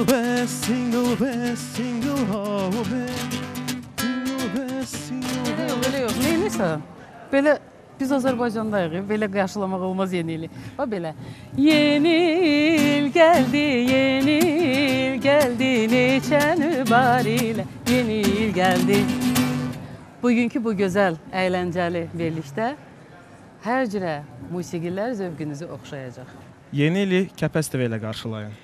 Single bells, single how bells, single bells, single bells. Yox, elə yox. Neynirsən? Belə biz Azərbaycandayıq, belə qarşılamaq olmaz yeni ili. Bax belə. Yeni il gəldi, yeni il gəldi, neçəni bar ilə yeni il gəldi. Bugünkü bu gözəl, əyləncəli verilişdə hər cürə musiqilər zövqünüzü oxşayacaq. Yeni ili Kəpəz TV ilə qarşılayın.